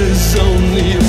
is only